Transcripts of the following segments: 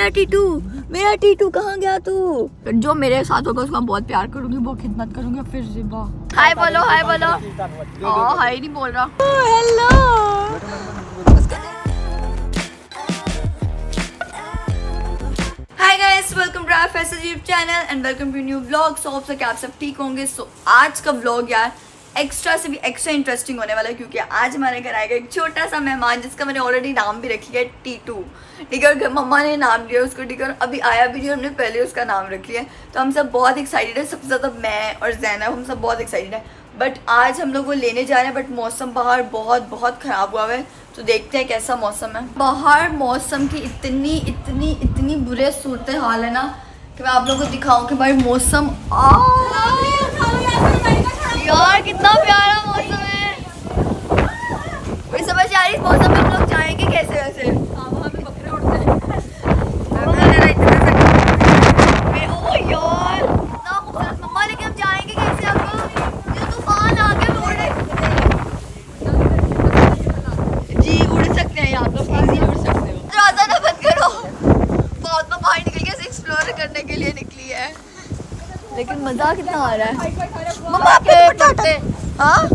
मेरा टीटू मेरा टीटू कहाँ गया तू? जो मेरे साथ होगा उसको बहुत प्यार करूँगी बहुत खिदमत करूँगी फिर जिबा। हाय बोलो हाय बोलो। हाय नहीं बोल रहा। Hello guys welcome to our Faisal YouTube channel and welcome to new vlog so hope आप सब ठीक होंगे। सो आज का व्लॉग यार एक्स्ट्रा से भी एक्स्ट्रा इंटरेस्टिंग होने वाला है, क्योंकि आज हमारे घर आएगा एक छोटा सा मेहमान जिसका मैंने ऑलरेडी नाम भी रखी है टीटू ठीक है मम्मा ने नाम दिया उसको, ठीक है अभी आया भी नहीं हमने पहले उसका नाम रख लिया तो हम सब बहुत एक्साइटेड है, सबसे ज़्यादा मैं और जैनब हम सब बहुत एक्साइटेड है। बट आज हम लोग वो लेने जा रहे हैं बट मौसम बाहर बहुत बहुत ख़राब हुआ है। तो देखते हैं कैसा मौसम है। बाहर मौसम की इतनी इतनी इतनी बुरे सूरत हाल है ना, कि मैं आप लोगों को दिखाऊँ कि भाई मौसम आ यार कितना प्यारा मौसम है। मुझे समझ आ रही मौसम में हम लोग जाएँगे कैसे वैसे। बकरे उड़ते हैं। मम्मा लेकिन हम जाएँगे कैसे अब? ये तूफ़ान आ गया उड़े जी उड़ सकते हैं यहाँ तो इजी उड़ सकते हो। दरवाज़ा ना बंद करो। बहुत बाहर निकल के करने के लिए निकली है। लेकिन मज़ा कितना आ रहा है। पट्टे हाँ?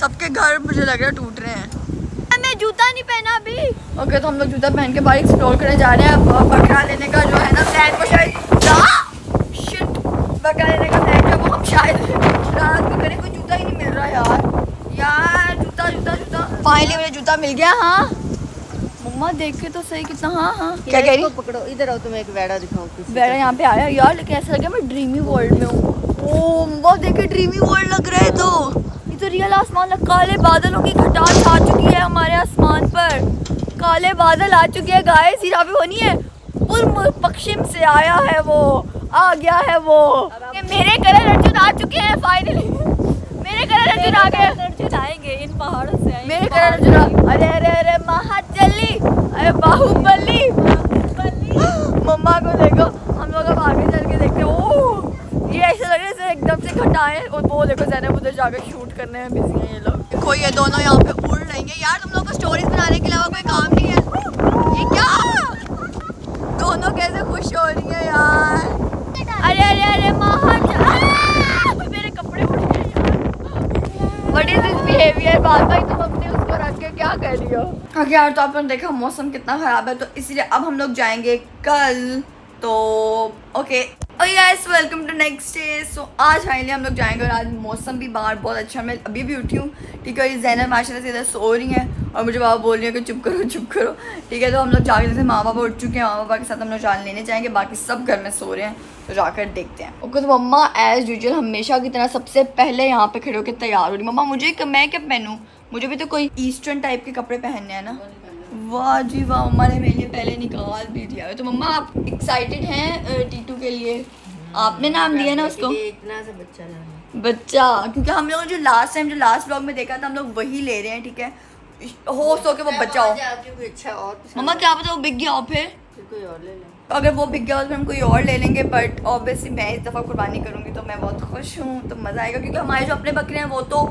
सबके घर मुझे लग रहा है टूट रहे हैं। मैं जूता नहीं पहना अभी। ओके तो हम लोग जूता पहन के बाहर एक्सप्लोर करने जा रहे हैं। अब बकरा लेने का जो है ना प्लान को शायद शिट बकरा लेने का प्लान जो वो हम शायद रात में करें कोई जूता ही नहीं मिल रहा यार। यार जूता जूता जूता। फाइनली मुझे जूता मिल गया हाँ? मम्मा देख के तो सही कितना हाँ हाँ। क्या कह रही? पकड़ो इधर आओ तुम्हें एक वेड़ा किसी बेड़ा यहाँ पे आया। यार लेकिन ऐसा लगे मैं ड्रीमी वर्ल्ड में हूँ। देखे ड्रीमी वर्ल्ड लग रहा है तो। ये तो रियल आसमान लग काले बादलों की खटाल छा चुकी है हमारे आसमान पर। काले बादल आ चुके हैं गाय सिरा पे होनी है। पूर्व पश्चिम से आया है वो आ गया है वो। मेरे कलर अर्जुन आ चुके हैं फाइनली मेरे कलर अर्जुन आ गए। अर्जुन आएँगे इन पहाड़ों से आएँगे। मेरे कलर अर्जुन आ- अरे अरे अरे महाचली अरे बाहुबली। मम्मा को देखो हम लोग अब आगे ये ऐसे लग रहा है जैसे एकदम से घटाए और वो देखो जैनब उधर जाकर शूट करने में बिज़ी हैं ये लोग। कोई ये दोनों यहाँ पे उड़ रही हैं यार तुम लोग को स्टोरीज बनाने के अलावा कोई काम नहीं है। ये क्या? दोनों कैसे खुश हो रही है यार? अरे अरे अरे मेरे कपड़े उड़ गए यार। वट इज़ दिस बिहेवियर बार बार तुम अपने उसको रख के क्या कर रही हो? हाँ यार तो आपने देखा मौसम कितना खराब है तो इसीलिए अब हम लोग जाएँगे कल। तो okay. Yes welcome to next day so आज फाइनली हम लोग जाएँगे और आज मौसम भी बाहर बहुत अच्छा मैं अभी भी उठी हूँ, ठीक है? जैनब माशा से इधर सो रही हैं और मुझे बाबा बोल रही है कि चुप करो चुप करो, ठीक है? तो हम लोग जाके जैसे माँ बाबा उठ चुके हैं माँ बाबा के साथ हम लोग जान लेने जाएँगे, बाकी सब घर में सो रहे हैं। तो जाकर देखते हैं। ओके तो मम्मा एज यूजल हमेशा की तरह सबसे पहले यहाँ पे खड़े होकर तैयार हो रही मम्मा, मुझे मैं क्या पहनूँ? मुझे भी तो कोई ईस्टर्न टाइप के कपड़े पहनने हैं ना। वाह जी वाह मम्मा ने मेरे लिए पहले निकाल भी दिया है। तो मम्मा आप एक्साइटेड हैं टीटू के लिए? आपने नाम दिया ना उसको? इतना सा बच्चा ना बच्चा क्योंकि हम लोग जो लास्ट टाइम जो लास्ट ब्लॉग में देखा था हम लोग वही ले रहे हैं ठीक है? हो सो के वो बच्चा हो। और मम्मा क्या पता वो बिक गया हो फिर? कोई और ले ले। अगर वो बिक गया हो तो फिर हम कोई और ले लेंगे बट ऑब्वियसली मैं इस दफ़ा कुर्बानी करूँगी तो मैं बहुत खुश हूँ तो मज़ा आएगा क्योंकि हमारे जो अपने बकरे हैं वो तो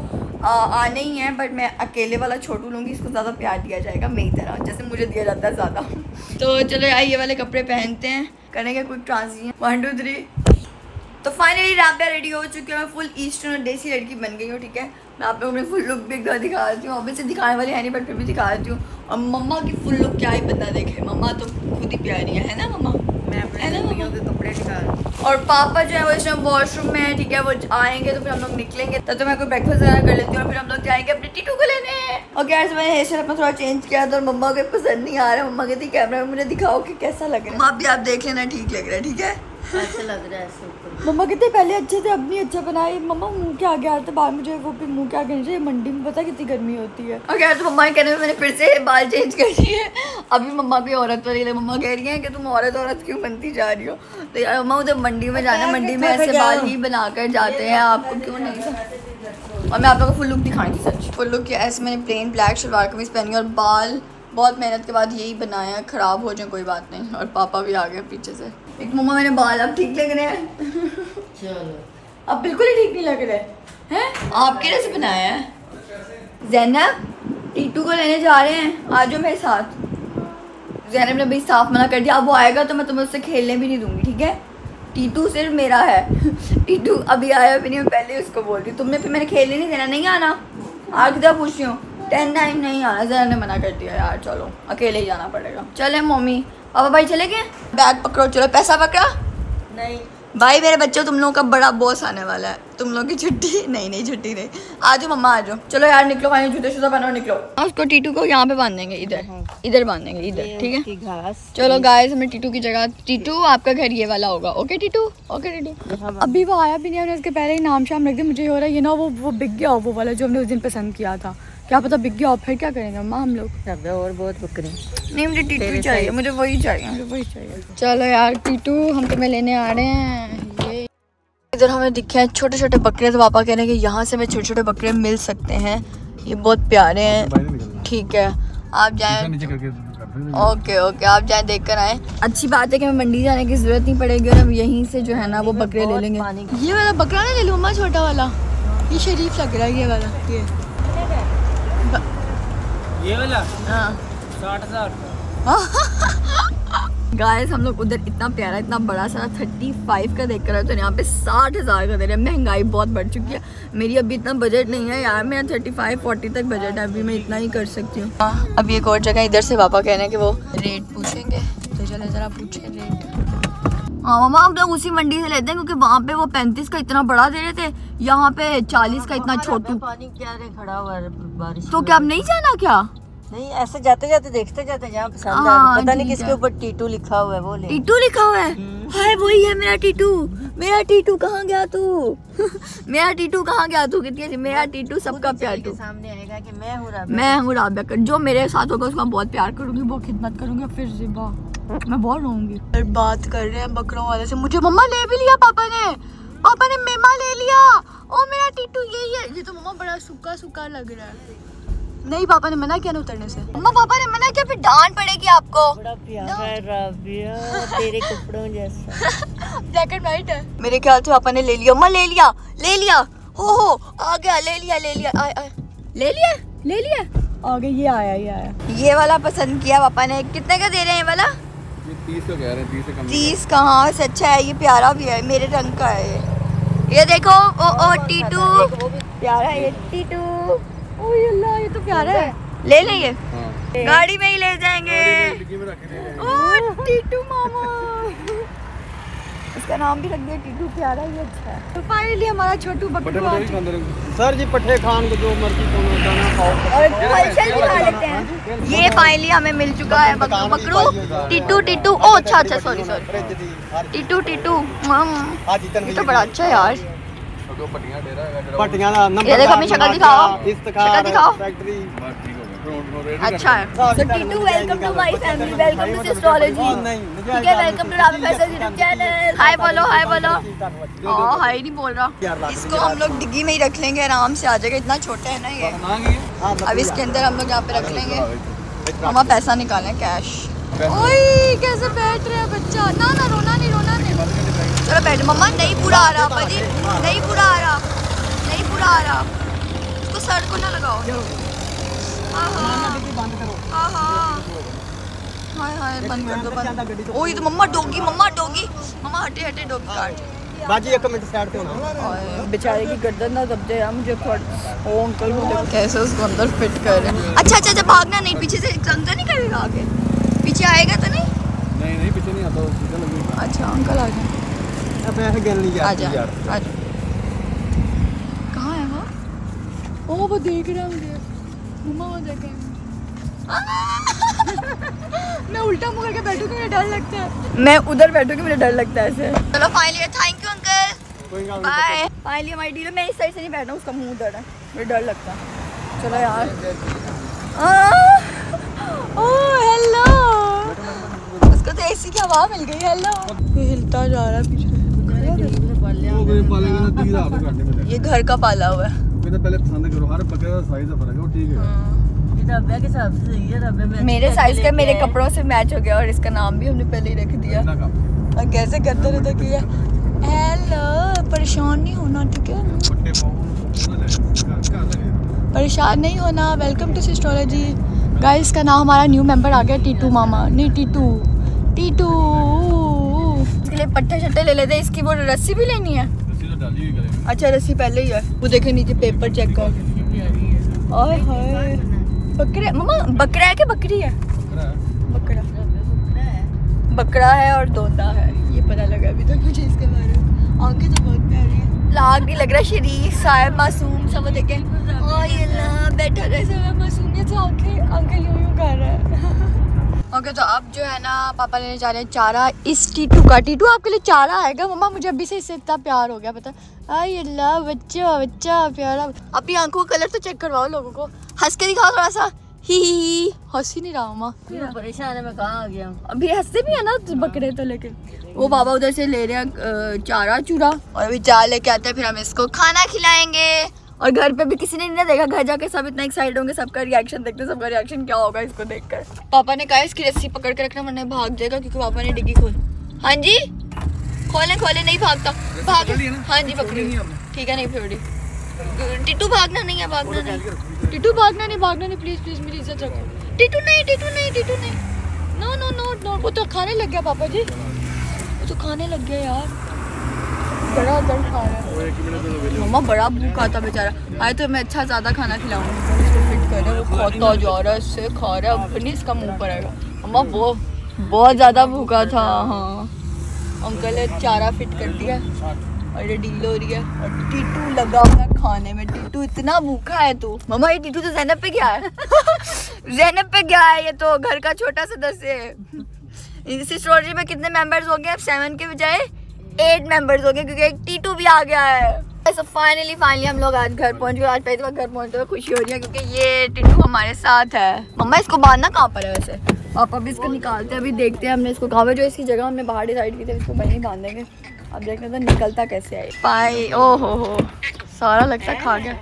आने ही हैं बट मैं अकेले वाला छोटू लूँगी, इसको ज़्यादा प्यार दिया जाएगा मेरी तरह, जैसे मुझे दिया जाता है ज़्यादा। तो चलो यार, ये वाले कपड़े पहनते हैं। करेंगे quick transition one two three तो फाइनली राबिया रेडी हो चुकी है, मैं फुल ईस्टर्न और देसी लड़की बन गई हूँ, ठीक है? मैं आप लोगों में फुल लुक भी दिखा देती हूँ। ऑब्वियसली दिखाने वाली है नहीं बट फिर भी दिखा देती हूँ। और मम्मा की फुल लुक क्या ही बंदा देखे। मम्मा तो खुद ही प्यारी है ना मम्मा? कपड़े निकाल। और पापा जो है वो इस टाइम वॉशरूम में है ठीक है? वो आएँगे तो फिर हम लोग निकलेंगे। तब तो मैं कोई ब्रेकफास्ट वगैरह कर लेती हूँ और फिर हम लोग जाएँगे अपने टीटू को लेने। और क्या मैंने हेयर स्टाइल अपना थोड़ा चेंज किया था और मम्मा को पसंद नहीं आ रहा है। मम्मा कहती कैमरा में मुझे दिखाओ कि कैसा लग रहा है। आप भी आप देख लेना ठीक लग रहा है ठीक है? ऐसा लग रहा है ऐसे मम्मा कहते पहले अच्छे थे अब नहीं अच्छा बनाए। मम्मा मुँह के आगे आता बाद मुझे वो फिर मुँह के आगे नहीं चाहिए मंडी में पता कितनी गर्मी होती है। और यार तो मम्मा के कहने में मैंने फिर से बाल चेंज कर दिए। अभी मम्मा भी औरत वाली है मम्मा कह रही है कि तुम औरत औरत क्यों बनती जा रही हो? तो यार मम्मा उधर मंडी में जाना है मंडी में ऐसे बाल ही बनाकर जाते हैं आपको क्यों नहीं? और मैं आप लोगों को फुल लुक दिखाई थी सच। फुल लुक किया ऐसे मैंने प्लेन ब्लैक शलवार कमीज पहनी और बाल बहुत मेहनत के बाद यही बनाया खराब हो जाए कोई बात नहीं। और पापा भी आ गए पीछे से। एक मम्मा मेरे बाल अब ठीक लग रहे हैं। चलो। अब बिल्कुल ही ठीक नहीं लग रहे। हैं? आपके लिए से बनाया है। जैनब टीटू को लेने जा रहे हैं। आ जाओ मेरे साथ। जैनब ने भाई साफ़ मना कर दिया। अब वो आएगा तो मैं तुम्हें उससे खेलने भी नहीं दूँगी ठीक है? टीटू सिर्फ़ मेरा है। टीटू अभी आया भी नहीं मैं पहले ही उसको बोल रही तुमने फिर मैंने खेलने नहीं देना नहीं आना। आज तक पूछ रही हूँ। टेन टाइम नहीं आना। जरा ने मना कर दिया यार चलो। अकेले ही जाना पड़ेगा। चले मम्मी। पापा भाई चले गए? बैग पकड़ो चलो पैसा पकड़ा? नहीं। भाई मेरे बच्चों तुम लोगों का बड़ा बॉस आने वाला है। तुम लोग की छुट्टी? नहीं नहीं छुट्टी नहीं। आ जाओ मम्मा आ जाओ चलो यार निकलो भाई जूते शूते पहनो निकलो। हाँ, उसको टीटू को यहाँ पे बाँध देंगे इधर इधर बाँध देंगे इधर ठीक है? घास। चलो गाय हमने टीटू की जगह टीटू आपका घर ये वाला होगा। ओके टीटू? ओके टीटू। अभी वो आया भी नहीं हमने उसके पहले ही नाम शाम रख दिया। मुझे हो रहा है ये ना वो वो बिक गया वो वाला जो हमने उस दिन पसंद किया था। क्या पता बिक गया हो फिर क्या करेंगे अम्मा हम लोग? और बहुत बकरी नहीं मुझे टीटू चाहिए मुझे वही चाहिए मुझे वही चाहिए। चलो यार टीटू हम तुम्हें लेने आ रहे हैं। ये। इधर हमें दिखे हैं छोटे छोटे बकरे तो पापा कह रहे हैं कि यहाँ से हमें छोटे छोटे बकरे मिल सकते हैं। ये बहुत प्यारे हैं। ठीक है। आप जाएँ। ओके ओके आप जाएँ देख कर आए। अच्छी बात है कि हमें मंडी जाने की ज़रूरत नहीं पड़ेगी और हम यहीं से जो है ना वो बकरे ले लेंगे। ये वाला बकरा ना ले लूँ छोटा वाला। ये शरीफ लग रहा है ये वाला। ये। ये वाला? हाँ। साठ हज़ार। गाइस हम लोग उधर इतना प्यारा इतना बड़ा सारा थर्टी फाइव का देख कर रहे तो यहाँ पे साठ हज़ार का दे रहे हैं। महँगाई बहुत बढ़ चुकी है। मेरी अभी इतना बजट नहीं है यार मेरा थर्टी फाइव फोर्टी तक बजट है अभी मैं इतना ही कर सकती हूँ। हाँ अभी एक और जगह इधर से पापा कह रहे हैं कि वो रेट पूछेंगे। तो चले ज़रा पूछे रेट हाँ मामा हम लोग उसी मंडी से लेते हैं क्योंकि वहाँ पे वो पैंतीस का इतना बड़ा दे रहे थे यहाँ पे चालीस का इतना छोटू। पानी क्या खड़ा हुआ बारिश तो क्या अब नहीं जाना क्या? नहीं ऐसे जाते जाते देखते जाते जहाँ पसंद हाँ, पता नहीं किसके ऊपर टीटू लिखा हुआ है वो ले। टीटू लिखा हुआ है? हाय वही है मेरा टीटू। मेरा टीटू कहाँ गया तू? मेरा टीटू कहाँ गया तू? कितनी मेरा टीटू सबका प्यार तू। सामने आएगा कि मैं हूँ मैं हूँ राबिया। जो मेरे साथ होगा उसका बहुत प्यार करूँगी बहुत खिदमत करूँगी फिर जिबा मैं बहुत रहूँगी फिर बात कर रहे हैं बकरों वाले से। मुझे मम्मा ले भी लिया पापा ने। पापा ने मेमा ले लिया। ओ मेरा टीटू यही है। ये तो मम्मा बड़ा सूखा सूखा लग रहा है। नहीं पापा ने मना किया ना उतरने से। मम्मा पापा ने मना किया फिर डांट पड़ेगी आपको। बड़ा प्यारा तेरे कपड़ों जैसा। ब्लैक एंड व्हाइट है। मेरे ख्याल से पापा ने ले लिया। अम्मा ले लिया ले लिया। हो हो आ गया ले लिया ले लिया आए आए। ले लिया ले लिया। आ गया ये आया ये आया। ये वाला पसंद किया पापा ने। कितने का दे रहे हैं ये वाला? तीस का कह रहे हैं तीस से कम तीस कहाँ से अच्छा है ये प्यारा भी है मेरे रंग का है ये। ये देखो ओ ओ टीटू। प्यारा है ये। टीटू। ओ ये अल्लाह ये तो प्यारा है। ले लें ये। कर। हाँ। गाड़ी में ही ले जाएँगे। डिग्गी में रख ओ टीटू मामा। इसका नाम भी रख दिया टीटू प्यारा ही अच्छा है। तो फाइनली हमारा छोटू बकरू आ चुका रहेंगे सर जी पट्टे खान को जो मर्ज़ी तुम दाना खाओ। और भी खा लेते हैं। ये फाइनली हमें मिल चुका है बकरू। बकरू टीटू टीटू। ओ अच्छा अच्छा सॉरी सॉरी टीटू टीटू। मम आज इतन ये तो बड़ा अच्छा है यार। है पट्टियाँ ना नंबर ये देखो अपनी शक्ल दिखाओ। शक्ल दिखाओ। फैक्ट्री बस ठीक हो गया फिर उनको रेडी अच्छा है so Titu welcome to my family welcome to सिस्टोलॉजी ठीक है welcome to Ram Faisal YouTube channel hi बोलो हाय बोलो ओ हाय नहीं बोल रहा। इसको हम लोग डिग्गी में ही रख लेंगे आराम से आ जाएगा इतना छोटा है ना ये। अब इसके अंदर हम लोग यहाँ पे रख लेंगे। मम्मा पैसा निकालें कैश ओए कैसे बैठ रहे हैं बच्चा? ना ना रोना नहीं रोना नहीं। चलो बैठ मम्मा नहीं पूरा आ रहा अब्बा जी नहीं पूरा आ रहा। नहीं पूरा आ रहा। उसको सर को ना लगाओ। हाँ हाँ हाँ हाँ हाय हाय बंद कर दो बंद। ओ तो मम्मा डोगी मम्मा डोगी। मम्मा हटे हटे डोगी काट। बाजी एक मिनट साइड पे होना। बेचारे की गर्दन ना दब जाए मुझे ओ अंकल को कैसे उसको अंदर फिट कर रहे अच्छा अच्छा अच्छा भागना नहीं पीछे से तो नहीं करेगा आगे। पीछे आएगा तो नहीं? नहीं नहीं पीछे नहीं आता सीधा लगी। अच्छा अंकल आ जाए अब ऐसे गन नहीं आ जा आ जा कहाँ है वो? ओ वो देख रहा है मुझे। मैं उल्टा मुड़ के बैठूँगी मुझे डर लगता है। मैं उधर बैठूँगी मुझे डर लगता है ऐसे। चलो finally thank you uncle bye finally हमारी डील मैं इस साइड से नहीं बैठा उसका मुँह उधर है। मुझे डर लगता है। चलो यार। ओ हेलो उसको तो एसी की हवा मिल गई हेलो ये हिलता जा रहा है पीछे। ये घर का पाला हुआ है। तो पहले पसंद करो हर बकरे का साइज़ का फ़र्क है वो ठीक है राबिया के हिसाब से सही है राबिया मैं मेरे साइज़ का मेरे कपड़ों से मैच हो गया और इसका नाम भी हमने पहले ही रख दिया और कैसे करते रहते किया हेलो परेशान नहीं होना ठीक है परेशान नहीं होना वेलकम टू सिस्टोलॉजी गाइस का नाम हमारा न्यू मेंबर आ गया टीटू मामा नहीं टीटू टीटू इसके लिए पट्टे शट्टे ले लेते हैं इसकी वो रस्सी भी लेनी है? डाली हुई अच्छा रस्सी पहले ही है। वो देखे नीचे पेपर चेक कर। बकरे मम्मा बकरा है कि बकरी है? बकरा बकरा। बकरा है। और दोंदा है। ये पता लगा अभी तक मुझे इसके बारे में। आँखें तो बहुत प्यारी है। लाग नहीं लग रहा शरीफ सा है मासूम सा वो देखे ओ ये अल्लाह बैठा कैसा है मासूम ये तो आँखें आँखें यूँ यूँ कर रहा है। ओके तो अब जो है ना पापा लेने जा रहे हैं चारा। इस टीटू का टीटू आपके लिए चारा आएगा? मम्मा मुझे अभी से इससे इतना प्यार हो गया पता आई अल्लाह बच्चा बच्चा प्यारा। अभी आँखों का कलर तो चेक करवाओ लोगों को। हंस के दिखाओ थोड़ा सा ही ही ही। हंस ही नहीं रहा मम्मा। परेशान है मैं कहाँ आ गया हूँ? अभी हँसते भी है ना बकरे तो लेकिन। वो बाबा उधर से ले रहे हैं चारा चूरा। और अभी चार लेके आते हैं फिर हम इसको खाना खिलाएँगे। और घर पे भी किसी ने नहीं देखा घर जाके सब इतना एक्साइट होंगे सबका रिएक्शन देखते सबका रिएक्शन क्या होगा इसको देखकर। पापा ने कहा इसकी रस्सी पकड़ के रखना वरना भाग जाएगा क्योंकि पापा ने डिग्गी खोल। हाँ जी? खोले खोले नहीं भागता। भाग है जी पकड़ी ठीक है नहीं फोड़ी टिट्टू भागना नहीं है भागना नहीं। टिट्टू भागना नहीं भागना नहीं प्लीज़ प्लीज़ मेरी इज़्ज़त रखो। टिट्टू नहीं टिट्टू नहीं टिट्टू नहीं। नो नो नो नो वो तो खाने लग गया पापा जी। वो तो खाने लग गया यार। बड़ा दर्द खा रहा है। वेले मम्मा बड़ा भूखा था बेचारा। आए तो मैं अच्छा ज़्यादा खाना खिलाऊँगी। इसको फिट कर रहा है वो खाता जा रहा है इससे खा रहा है। अब नहीं इसका मुँह पर आएगा मम्मा वो बहुत ज़्यादा भूखा था हाँ। अंकल ने चारा फिट कर दिया और ये डील हो रही है। और टीटू लगा हुआ है खाने में। टीटू इतना भूखा है तू। मम्मा ये टीटू तो जैनब पे गया है। जैनब पे गया है ये तो घर का छोटा सदस्य है। इस स्टोरी में कितने मेंबर्स हो गए अब सेवन के बजाय एट मेंबर्स हो गए क्योंकि एक टीटू भी आ गया है। सो फाइनली फाइनली हम लोग आज घर पहुँच गए आज पहली बार घर पहुँचते हुए खुशी हो रही है क्योंकि ये टिट्टू हमारे साथ है। मम्मा इसको बांधना कहाँ पर है वैसे? पापा भी इसको निकालते हैं अभी देखते हैं हमने इसको कहा जो इसकी जगह हमने बाहर डिसाइड की थी इसको वहीं बांधेंगे। अब देखते हैं तो निकलता कैसे है पाई ओ हो हो। सारा लगता खा गया।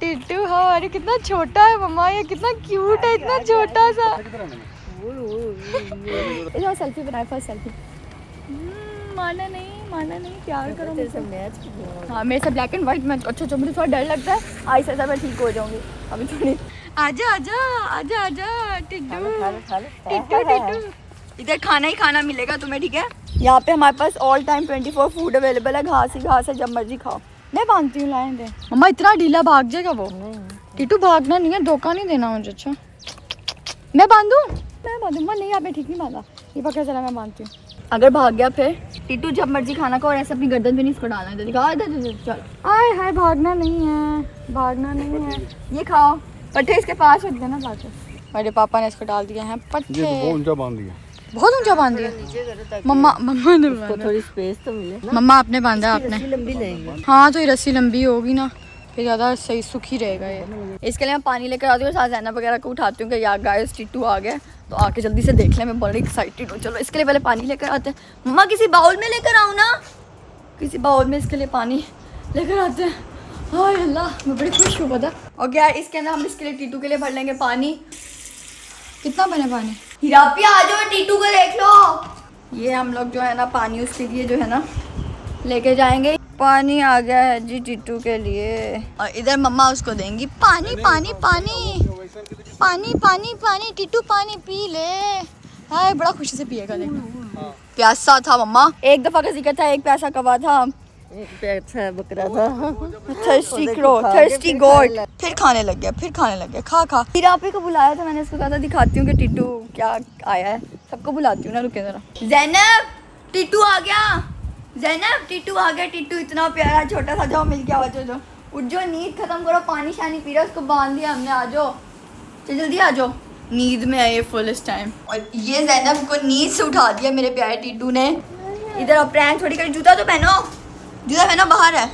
टिट्टू हाँ अरे कितना छोटा है मम्मा ये कितना क्यूट है इतना छोटा सा। सेल्फी बनाए फ़र्स्ट सेल्फी माना नहीं माना नहीं प्यार करो मुझसे मैच हाँ मेरे से ब्लैक एंड व्हाइट मैं अच्छा अच्छा मुझे थोड़ा डर लगता है। आई से मैं ठीक हो जाऊँगी। अभी थोड़ी आजा आजा आजा आजा टिट्टू इधर खाना ही खाना मिलेगा तुम्हें ठीक है? यहाँ पे हमारे पास all time twenty four food available है। घास ही घास है जब मर्ज़ी खाओ। मैं बांधती हूँ लाए दे। मम्मा इतना ढीला भाग जाएगा वो। टिट्टू भागना नहीं है धोखा नहीं देना मुझे अच्छा। मैं बांधूँ? मैं बांधूँ। मैं नहीं आपने ठीक नहीं बांधा। ये पकड़ चला मैं बांधती हूँ। अगर भाग गया फिर? टीटू जब मर्ज़ी खाना खाओ और ऐसे अपनी गर्दन पे नहीं इसको डालना है चलो इधर इधर, इधर, चल। आय हाय भागना नहीं है भागना नहीं है। ये खाओ। पट्टे इसके पास रख देना पास मेरे पापा ने इसको डाल दिया है तो पट्टे बहुत ऊँचा बाँध दिया। बहुत ऊँचा बाँध दिया। मम्मा मम्मा ने बांधा। थोड़ी स्पेस तो मिले। मम्मा आपने बांधा आपने। लंबी हाँ तो ये रस्सी लंबी होगी ना। फिर ज़्यादा सही सुखी रहेगा ये। इसके लिए मैं पानी लेकर आती हूँ, साथ जैना वगैरह को उठाती हूँ कि यार गाय टिट्टू आ गया। तो आके जल्दी से देख लें, मैं बड़ी एक्साइटेड हूँ। चलो, इसके लिए पहले पानी लेकर आते हैं। मम्मा, किसी बाउल में लेकर आऊँ ना। किसी बाउल में इसके लिए पानी लेकर आते हैं। हाय अल्लाह, मैं बड़ी खुश हूँ, पता। और क्या, इसके अंदर हम इसके लिए टीटू के लिए भर लेंगे पानी। कितना बने पानी? हिरापी, आ जाओ, टीटू को देख लो। ये हम लोग जो है ना, पानी उसके लिए जो है ना, लेके जाएँगे। पानी आ गया है जी टीटू के लिए। और इधर मम्मा उसको देंगी पानी पानी पानी पानी। पानी पानी टीटू पानी पी ले। हाय बड़ा खुशी से पिएगा देखना प्यासा था मम्मा। एक दफ़ा का ज़िक्र था एक प्यासा कवा था। एक बकरा था। थर्स्टी क्रो थर्स्टी गोट फिर खाने लग गया फिर खाने लग गया। खा खा। फिर आप ही को बुलाया था मैंने इसको कहा था दिखाती हूँ कि टिट्टू क्या आया है। सबको बुलाती हूँ ना रुके जरा। जैनब टिट्टू आ गया। जैनब टिट्टू आ गया। टिट्टू इतना प्यारा छोटा सा जाओ, मिल गया बच्चों जो उठ जाओ नींद खत्म करो, पानी शानी पी रहा उसको बाँध दिया हमने, आ जाओ। चल, जल्दी आ जाओ। नींद में है ये फुल इस टाइम और ये जैनब को नींद से उठा दिया मेरे प्यारे टिट्टू ने। इधर अब प्रैंक, थोड़ी कर जूता तो पहनो। जूता पहना, बाहर है।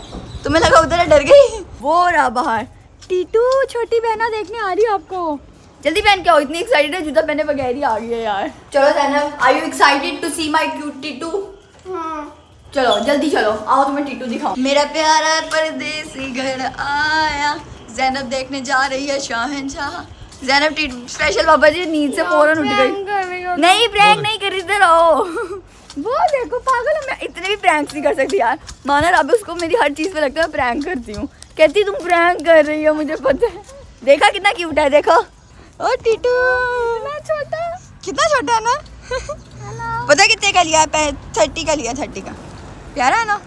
तुम्हें लगा उधर डर गई। वो रहा बाहर। टीटू, छोटी बहना देखने आ रही है आपको। जल्दी पहन के आओ, इतनी एक्साइटेड है, जूता पहने बगैर ही आ गई है यार। चलो Zainab are you excited to see my cute Titu? चलो जल्दी चलो आओ तुम्हें टीटू दिखाओ मेरा प्यारा परदेसी घर आया। जैनब देखने जा रही है शाहनशाह जैनब टीटू स्पेशल बाबा जी नींद से फ़ौरन उठ गई। नहीं प्रैंक नहीं कर इधर आओ। वो देखो पागल मैं इतने भी प्रैंक्स नहीं कर सकती यार। माना अब उसको मेरी हर चीज़ पे लगता है प्रैंक करती हूँ। कहती तुम प्रैंक कर रही हो मुझे पता है। देखा कितना क्यूट है देखो। ओ टीटू। कितना छोटा। कितना छोटा है ना? पता कितने का लिया है? थर्टी का लिया थर्टी का। प्यारा है ना?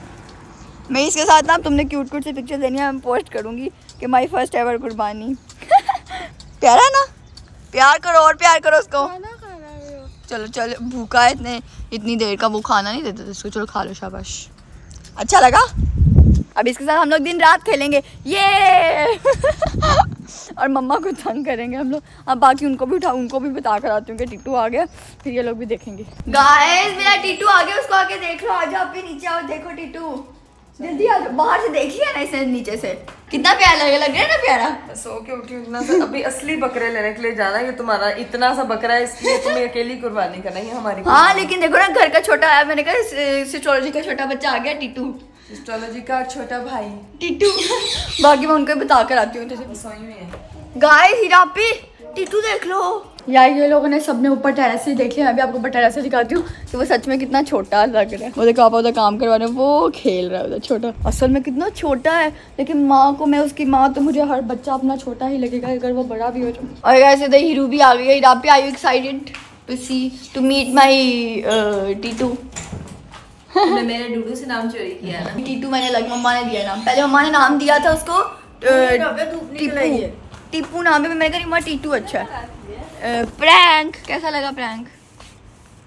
मैं इसके साथ ना तुमने क्यूट क्यूट से पिक्चर देनी है मैं पोस्ट करूँगी कि माई फ़र्स्ट एवर कुर्बानी। प्यारा है ना? प्यार करो और प्यार करो उसको। चलो चलो भूखा है इतने इतनी देर का वो खाना नहीं देते उसको। चलो खा लो शाबाश। अच्छा लगा? अब इसके साथ हम लोग दिन रात खेलेंगे। ये और मम्मा को तंग करेंगे हम लोग। अब बाकी उनको भी उठा उनको भी बता कर आती हूँ कि टीटू आ गया। फिर ये लोग भी देखेंगे। गाइस मेरा टीटू आ गया उसको आके देख लो। आ जाओ आप नीचे आओ देखो टीटू। जल्दी आ जाओ। बाहर से देखिए ना इसे नीचे से। कितना प्यारा लगे लग रहा है ना प्यारा? सो के उठी उठना सा अभी असली बकरे लेने के लिए जाना है। ये तुम्हारा इतना सा बकरा है इसलिए तुम्हें अकेली कुर्बानी करना है ये हमारी हाँ लेकिन देखो ना घर का छोटा आया मैंने कहा सिस्ट्रोलॉजी का छोटा बच्चा आ गया टीटू। एस्ट्रोलॉजी का छोटा भाई। टीटू। बाकी मैं उनको बता कर आती हूँ है। गाय हीरापी टीटू देख लो। यार ये लोगों ने सबने ऊपर टेरेस से देख लिया मैं भी आपको ऊपर टेरेस से दिखाती हूँ। कि वो सच में कितना छोटा लग रहा है। वो देखो पापा उधर काम करवा रहे हैं वो खेल रहा है उधर छोटा। असल में कितना छोटा है लेकिन माँ को मैं उसकी माँ तो मुझे हर बच्चा अपना छोटा ही लगेगा अगर वो बड़ा भी हो जाए और ऐसे इधर हीरू भी आ गई है हीरापी I you excited to see to meet my Titu मेरे डूडू से नाम चोरी किया ना। टीटू मैंने लग मम्मा ने दिया नाम। पहले मम्मा ने नाम दिया था उसको टीपू। टीपू नाम है मैंने कहा टीटू अच्छा है। प्रैंक कैसा लगा प्रैंक?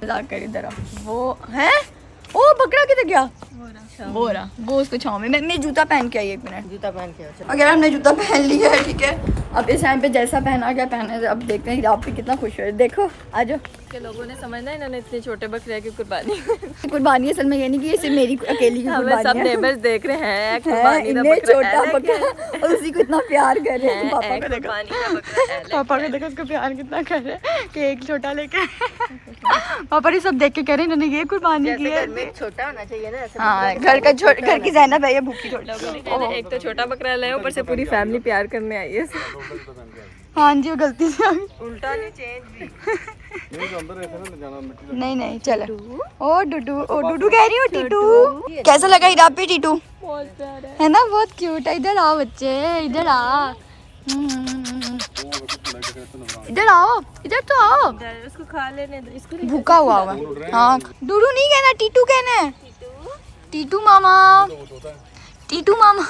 मज़ाक कर इधर वो है? ओ बकरा किधर गया? वो रहा वो उसको छाव में। मैं मैं जूता पहन के आई एक मिनट। जूता पहन के अगर हमने जूता पहन लिया है ठीक है? अब इस टाइम पे जैसा पहना गया पहने अब देखते हैं आप भी कितना खुश हो देखो आ जाओ। के लोगों ने समझना इन्होंने इतने छोटे बकरे की कुर्बानी कुर्बानी असल में ये नहीं कि ये सिर्फ़ मेरी अकेली की हमें सब है। नेबर्स देख रहे हैं है कुर्बानी छोटा बकरा और उसी को इतना प्यार कर रहे हैं। पापा है, को देखो। कुर्बानी पापा को देखो उसको प्यार कितना कर रहे हैं। कि एक छोटा लेके। पापा ने सब देख के कह रहे हैं इन्होंने ये कुर्बानी की है। छोटा होना चाहिए ना हाँ घर का घर की है ये भूखी छोटा एक तो छोटा बकरा लाए ऊपर से पूरी फैमिली प्यार करने आई है। हाँ जी गलती से उल्टा नहीं चेंज भी। नहीं नहीं नहीं चलो ओ डुडू ओ डुडू कह रही हूँ टीटू। कैसा लगा हिरापी टीटू? है ना बहुत क्यूट है। इधर आओ बच्चे इधर आ। इधर आओ इधर तो आओ। उसको खा लेने दो इसको भूखा हुआ होगा। हाँ। डूडू नहीं कहना टीटू कहना है। टीटू मामा। टीटू मामा।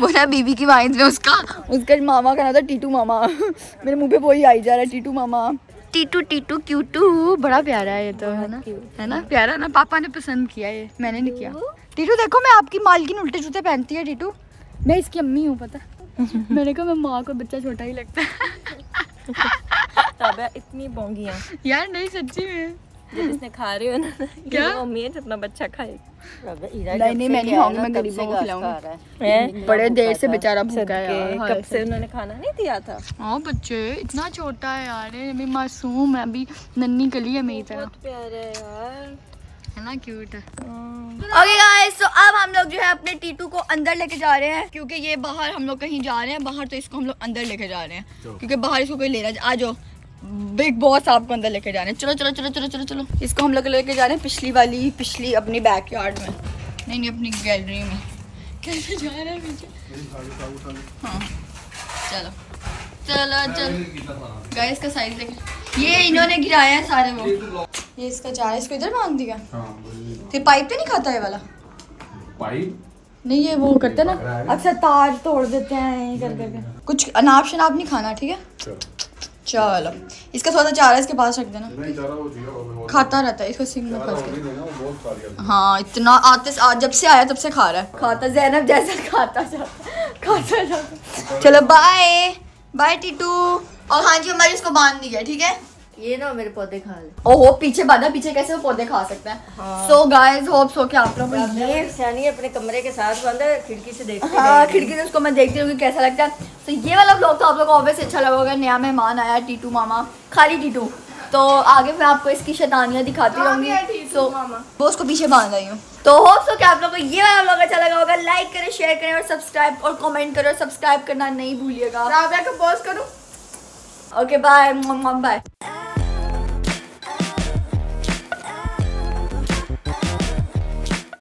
वो ना बीबी की वाइफ में उसका उसका मामा का नाम था टीटू मामा। मेरे मुँह पे वही आई जा रहा है टीटू मामा। टीटू टीटू क्यूटू। बड़ा प्यारा है ये तो है ना? है ना? प्यारा ना? पापा ने पसंद किया ये मैंने नहीं किया। टीटू देखो मैं आपकी मालकिन उल्टे जूते पहनती है टीटू। मैं इसकी अम्मी हूँ पता मैंने कहा मैं माँ को बच्चा छोटा ही लगता है। तब इतनी बोंगियाँ। यार नहीं सच्ची में। जब इसने खा रहे हो ना क्या? ये मम्मी है जितना बच्चा अब नहीं, नहीं, मैं नहीं खाऊँगी, मैं गरीबों को खिलाऊँगी। रहा है। हैं? बड़े देर से बेचारा भूखा है कब से उन्होंने खाना नहीं दिया था? हाँ बच्चे इतना छोटा है यार ये अभी मासूम है अभी नन्नी कली है मेरी तरह। प्यारे यार। है ना क्यूट है। ओके गाइस तो अब हम लोग जो है अपने टीटू को अंदर लेके जा रहे हैं क्योंकि ये बाहर हम लोग कहीं जा रहे हैं बाहर तो इसको हम लोग अंदर लेके जा रहे हैं क्योंकि बाहर इसको कोई ले लेना आ जाओ। बिग बॉस आपको अंदर लेके जा रहे हैं। चलो चलो चलो चलो चलो चलो। इसको हम लोग लेके जा रहे हैं पिछली वाली पिछली अपनी बैकयार्ड में। नहीं नहीं अपनी गैलरी में। कैसे जा रहे हैं पीछे हाँ। चलो। चलो चलो। गाइस का साइज़ देखें। ये इन्होंने गिराया है सारे वो। ये इसका जा रहा है इसको इधर बाँध दिया। फिर पाइप तो नहीं खाता है वाला? पाइप नहीं ये वो करते ना। अक्सर तार तोड़ देते हैं ये कर करके कुछ अनाप शनाप नहीं खाना ठीक है? चलो। इसका थोड़ा चारा है, इसके पास रख देना। खाता रहता है इसको सिंग में फंस गया हाँ। इतना आते आज जब से आया तब से खा रहा है। खाता जैनब जैसा खाता जाता खाता जाता चलो। बाय बाय टीटू और हाँ जी हमारी इसको बाँध दिया है ठीक है? ये ना मेरे पौधे खा ले। ओहो पीछे बांधा पीछे कैसे वो पौधे खा सकते हैं? सो गाइस होप सो कि आप लोग को ये सियानी अपने कमरे के साथ बंदा खिड़की से देखते हाँ खिड़की से उसको मैं देखती रहूँगी कैसा लगता है। तो ये वाला ब्लॉग तो आप लोग को ऑब्वियस अच्छा लगा होगा नया मेहमान आया टीटू मामा। खाली टीटू। तो आगे मैं आपको इसकी शैतानियाँ दिखाती रहूँगी। तो वो उसको पीछे बाँध रही हूँ। तो होप सो कि आप लोग को ये वाला ब्लॉग अच्छा लगा होगा। लाइक करें शेयर करें और सब्सक्राइब और कमेंट करें और सब्सक्राइब करना नहीं भूलिएगा। Okay bye bye